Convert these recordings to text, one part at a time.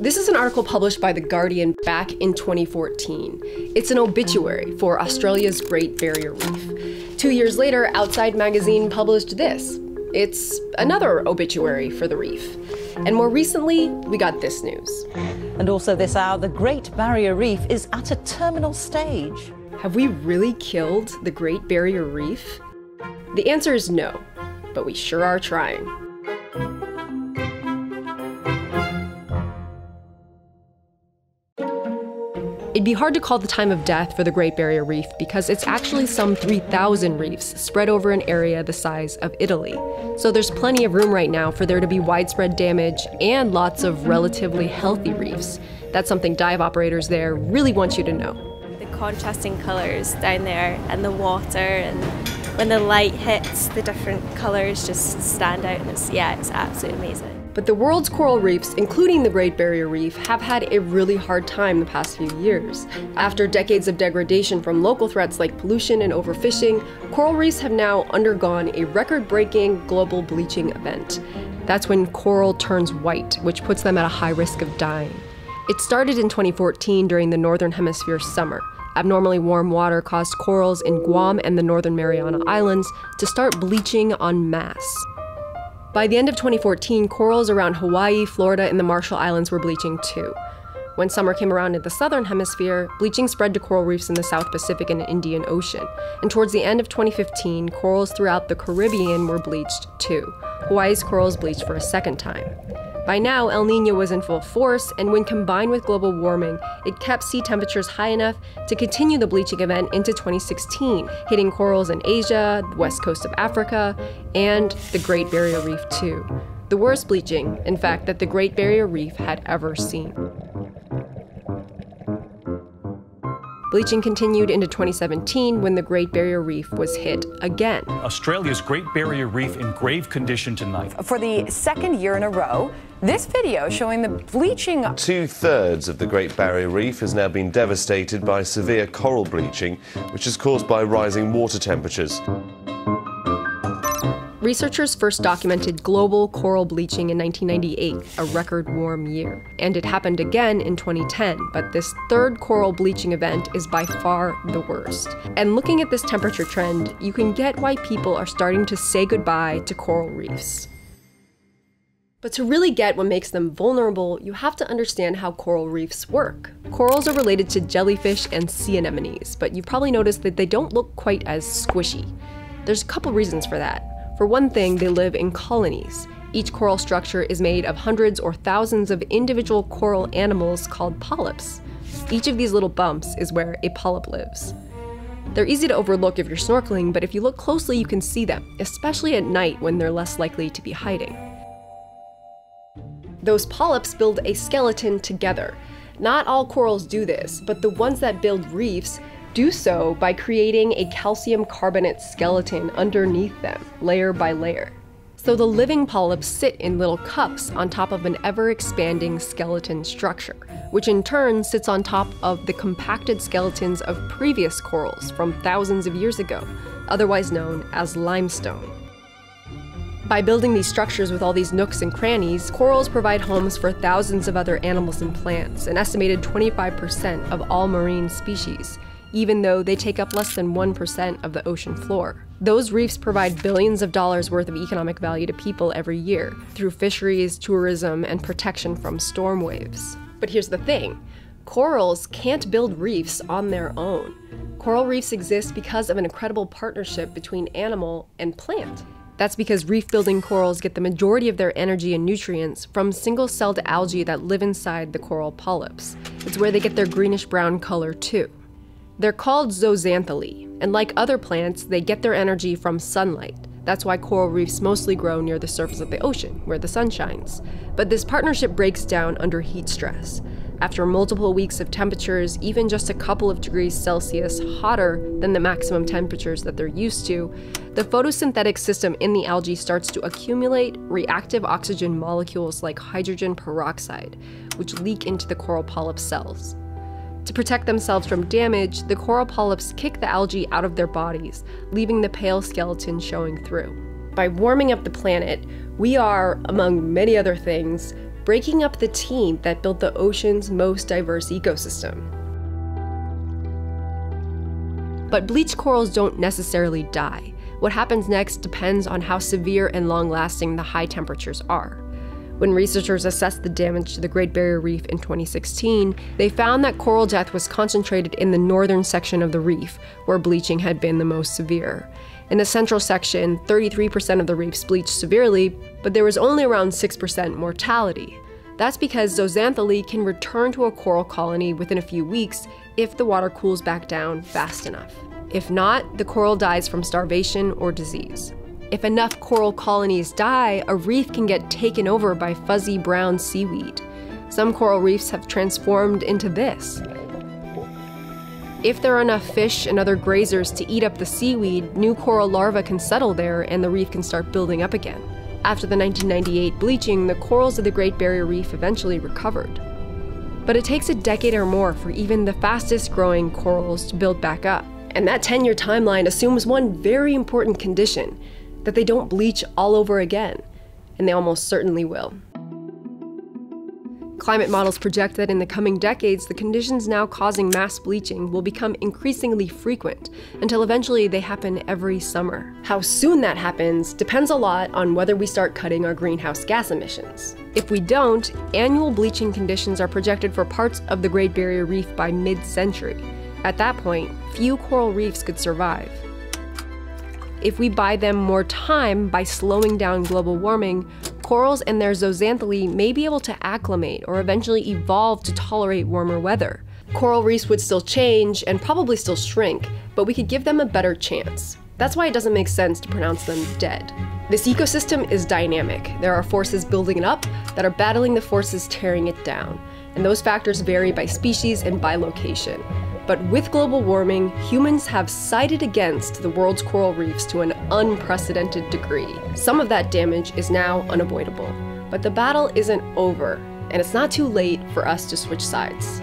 This is an article published by The Guardian back in 2014. It's an obituary for Australia's Great Barrier Reef. Two years later, Outside Magazine published this. It's another obituary for the reef. And more recently, we got this news. And also this hour, the Great Barrier Reef is at a terminal stage. Have we really killed the Great Barrier Reef? The answer is no, but we sure are trying. It'd be hard to call the time of death for the Great Barrier Reef because it's actually some 3,000 reefs spread over an area the size of Italy. So there's plenty of room right now for there to be widespread damage and lots of relatively healthy reefs. That's something dive operators there really want you to know. The contrasting colours down there and the water and when the light hits, the different colours just stand out and it's, yeah, it's absolutely amazing. But the world's coral reefs, including the Great Barrier Reef, have had a really hard time the past few years. After decades of degradation from local threats like pollution and overfishing, coral reefs have now undergone a record breaking global bleaching event. That's when coral turns white, which puts them at a high risk of dying. It started in 2014 during the Northern Hemisphere summer. Abnormally warm water caused corals in Guam and the Northern Mariana Islands to start bleaching en masse. By the end of 2014, corals around Hawaii, Florida, and the Marshall Islands were bleaching too. When summer came around in the southern hemisphere, bleaching spread to coral reefs in the South Pacific and Indian Ocean. And towards the end of 2015, corals throughout the Caribbean were bleached too. Hawaii's corals bleached for a second time. By now, El Nino was in full force, and when combined with global warming, it kept sea temperatures high enough to continue the bleaching event into 2016, hitting corals in Asia, the west coast of Africa, and the Great Barrier Reef, too. The worst bleaching, in fact, that the Great Barrier Reef had ever seen. Bleaching continued into 2017 when the Great Barrier Reef was hit again. Australia's Great Barrier Reef in grave condition tonight. For the second year in a row, this video showing the bleaching. Two thirds of the Great Barrier Reef has now been devastated by severe coral bleaching, which is caused by rising water temperatures. Researchers first documented global coral bleaching in 1998, a record warm year. And it happened again in 2010, but this third coral bleaching event is by far the worst. And looking at this temperature trend, you can get why people are starting to say goodbye to coral reefs. But to really get what makes them vulnerable, you have to understand how coral reefs work. Corals are related to jellyfish and sea anemones, but you've probably noticed that they don't look quite as squishy. There's a couple reasons for that. For one thing, they live in colonies. Each coral structure is made of hundreds or thousands of individual coral animals called polyps. Each of these little bumps is where a polyp lives. They're easy to overlook if you're snorkeling, but if you look closely, you can see them, especially at night when they're less likely to be hiding. Those polyps build a skeleton together. Not all corals do this, but the ones that build reefs do so by creating a calcium carbonate skeleton underneath them, layer by layer. So the living polyps sit in little cups on top of an ever expanding skeleton structure, which in turn sits on top of the compacted skeletons of previous corals from thousands of years ago, otherwise known as limestone. By building these structures with all these nooks and crannies, corals provide homes for thousands of other animals and plants, an estimated 25% of all marine species, even though they take up less than 1% of the ocean floor. Those reefs provide billions of dollars worth of economic value to people every year through fisheries, tourism, and protection from storm waves. But here's the thing corals can't build reefs on their own. Coral reefs exist because of an incredible partnership between animal and plant. That's because reef building corals get the majority of their energy and nutrients from single celled algae that live inside the coral polyps. It's where they get their greenish brown color, too. They're called zooxanthellae, and like other plants, they get their energy from sunlight. That's why coral reefs mostly grow near the surface of the ocean, where the sun shines. But this partnership breaks down under heat stress. After multiple weeks of temperatures, even just a couple of degrees Celsius hotter than the maximum temperatures that they're used to, the photosynthetic system in the algae starts to accumulate reactive oxygen molecules like hydrogen peroxide, which leak into the coral polyp cells. To protect themselves from damage, the coral polyps kick the algae out of their bodies, leaving the pale skeleton showing through. By warming up the planet, we are, among many other things, breaking up the team that built the ocean's most diverse ecosystem. But bleached corals don't necessarily die. What happens next depends on how severe and long lasting the high temperatures are. When researchers assessed the damage to the Great Barrier Reef in 2016, they found that coral death was concentrated in the northern section of the reef, where bleaching had been the most severe. In the central section, 33% of the reefs bleached severely, but there was only around 6% mortality. That's because zooxanthellae can return to a coral colony within a few weeks if the water cools back down fast enough. If not, the coral dies from starvation or disease. If enough coral colonies die, a reef can get taken over by fuzzy brown seaweed. Some coral reefs have transformed into this. If there are enough fish and other grazers to eat up the seaweed, new coral larvae can settle there and the reef can start building up again. After the 1998 bleaching, the corals of the Great Barrier Reef eventually recovered. But it takes a decade or more for even the fastest growing corals to build back up. And that 10 year timeline assumes one very important condition that they don't bleach all over again, and they almost certainly will. Climate models project that in the coming decades, the conditions now causing mass bleaching will become increasingly frequent until eventually they happen every summer. How soon that happens depends a lot on whether we start cutting our greenhouse gas emissions. If we don't, annual bleaching conditions are projected for parts of the Great Barrier Reef by mid century. At that point, few coral reefs could survive. If we buy them more time by slowing down global warming, corals and their zooxanthellae may be able to acclimate or eventually evolve to tolerate warmer weather. Coral reefs would still change and probably still shrink, but we could give them a better chance. That's why it doesn't make sense to pronounce them dead. This ecosystem is dynamic. There are forces building it up that are battling the forces tearing it down, and those factors vary by species and by location. But with global warming, humans have sided against the world's coral reefs to an unprecedented degree. Some of that damage is now unavoidable. But the battle isn't over, and it's not too late for us to switch sides.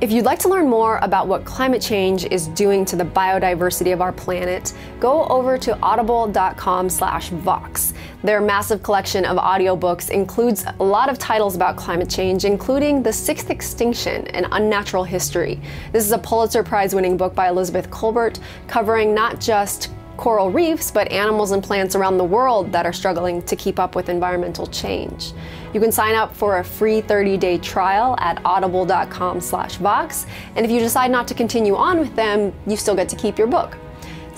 If you'd like to learn more about what climate change is doing to the biodiversity of our planet, go over to audible.com/vox. Their massive collection of audiobooks includes a lot of titles about climate change, including The Sixth Extinction: An Unnatural History. This is a Pulitzer Prize-winning book by Elizabeth Kolbert, covering not just coral reefs, but animals and plants around the world that are struggling to keep up with environmental change. You can sign up for a free 30-day trial at audible.com slash vox, and if you decide not to continue on with them, you still get to keep your book.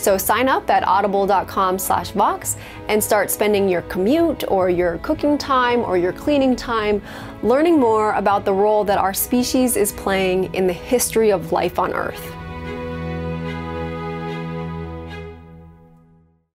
So sign up at audible.com slash Vox and start spending your commute or your cooking time or your cleaning time learning more about the role that our species is playing in the history of life on Earth.